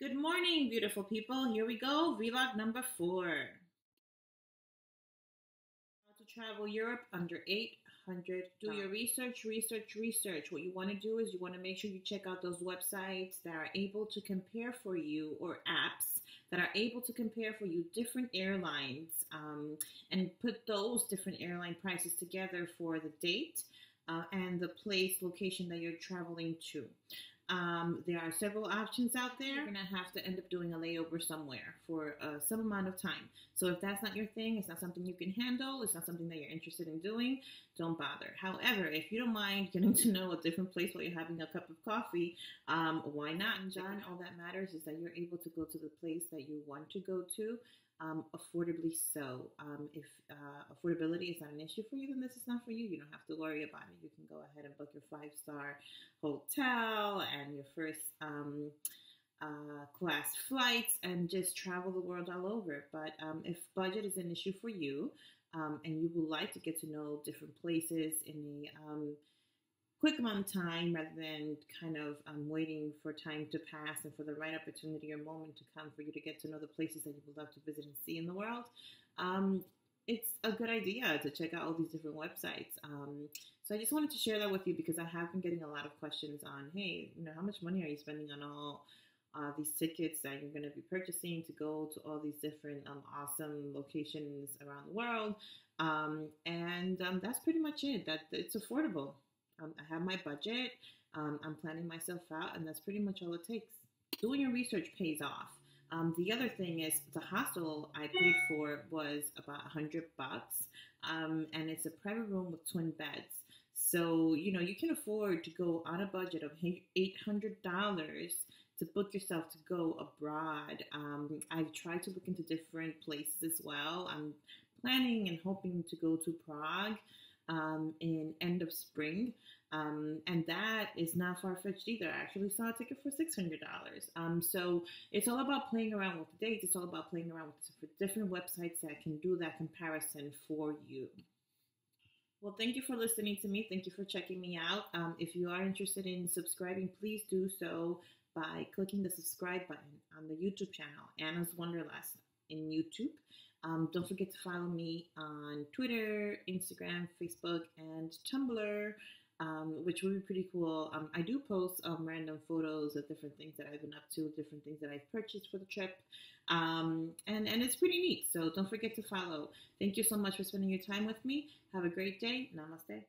Good morning, beautiful people. Here we go. Vlog number four. How to travel Europe under 800. Do your research, research, research. What you want to do is you want to make sure you check out those websites that are able to compare for you or apps that are able to compare for you different airlines um, and put those different airline prices together for the date uh, and the place, location that you're traveling to. Um, there are several options out there. You're gonna have to end up doing a layover somewhere for uh, some amount of time. So if that's not your thing, it's not something you can handle, it's not something that you're interested in doing, don't bother. However, if you don't mind getting to know a different place while you're having a cup of coffee, um, why not? And John, all that matters is that you're able to go to the place that you want to go to um, affordably so. Um, if uh, affordability is not an issue for you, then this is not for you. You don't have to worry about it. You can go ahead and book your five star hotel and your first um, uh, class flights and just travel the world all over. But um, if budget is an issue for you um, and you would like to get to know different places in a um, quick amount of time rather than kind of um, waiting for time to pass and for the right opportunity or moment to come for you to get to know the places that you would love to visit and see in the world, um, it's a good idea to check out all these different websites. Um, so I just wanted to share that with you because I have been getting a lot of questions on, hey, you know, how much money are you spending on all uh, these tickets that you're going to be purchasing to go to all these different um, awesome locations around the world? Um, and um, that's pretty much it. That it's affordable. Um, I have my budget. Um, I'm planning myself out, and that's pretty much all it takes. Doing your research pays off. Um, the other thing is the hostel I paid for was about a hundred bucks, um, and it's a private room with twin beds. So you know you can afford to go on a budget of eight hundred dollars to book yourself to go abroad. Um, I've tried to look into different places as well. I'm planning and hoping to go to Prague um, in end of spring. Um, and that is not far fetched either. I actually saw a ticket for six hundred dollars. Um, so it's all about playing around with the dates. It's all about playing around with different websites that can do that comparison for you. Well, thank you for listening to me. Thank you for checking me out. Um, if you are interested in subscribing, please do so by clicking the subscribe button on the YouTube channel, Anna's Wonderlust in YouTube. Um, don't forget to follow me on Twitter, Instagram, Facebook, and Tumblr, um, which would be pretty cool. Um, I do post um, random photos of different things that I've been up to, different things that I've purchased for the trip, um, and and it's pretty neat. So don't forget to follow. Thank you so much for spending your time with me. Have a great day. Namaste.